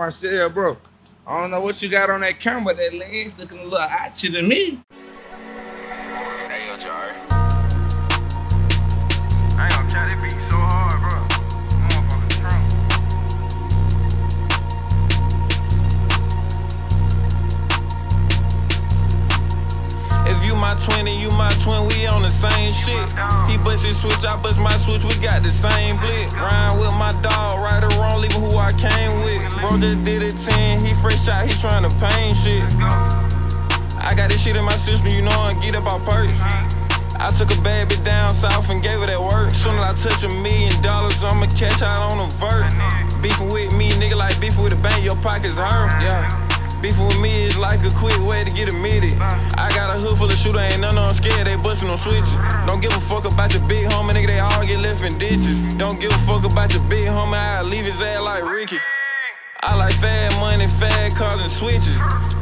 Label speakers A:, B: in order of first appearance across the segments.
A: MarCell, bro. I don't know what you got on that camera, but that lens looking a little archy to me.
B: Hey, yo, Jari. I ain't gonna try that beat so hard, bro. Motherfucker Trump.
C: If you my twin and you my twin, we on the same shit. He bust his switch, I bust my switch, we got the same blick. Ryan with my just did it 10, he fresh out, he tryna pain shit. I got this shit in my system, you know I get up on purse. I took a baby down south and gave her that work. Soon as I touch a million dollars, I'ma catch out on a vert. Beefing with me, nigga, like beefing with a bank, your pockets hurt. Yeah. Beefing with me is like a quick way to get admitted. I got a hood full of shooter, ain't none of them scared, they bustin' on switches. Don't give a fuck about your big homie, nigga, they all get left in ditches. Don't give a fuck about your big homie, I leave his ass like Ricky. I like fad money, fad cars, and switches.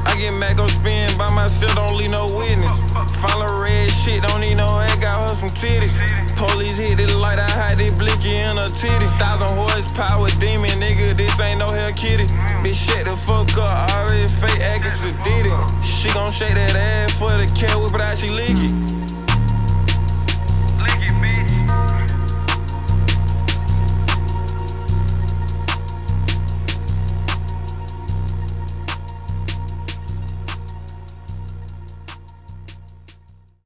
C: I get Mac on spin by myself, don't leave no witness. Follow red shit, don't need no egg, got her some titties. Police hit it light, I hide it blicky in her titty. Thousand horsepower demon, nigga, this ain't no hell kitty. Bitch, shut the fuck up, all this fake acting did it. She gon' shake that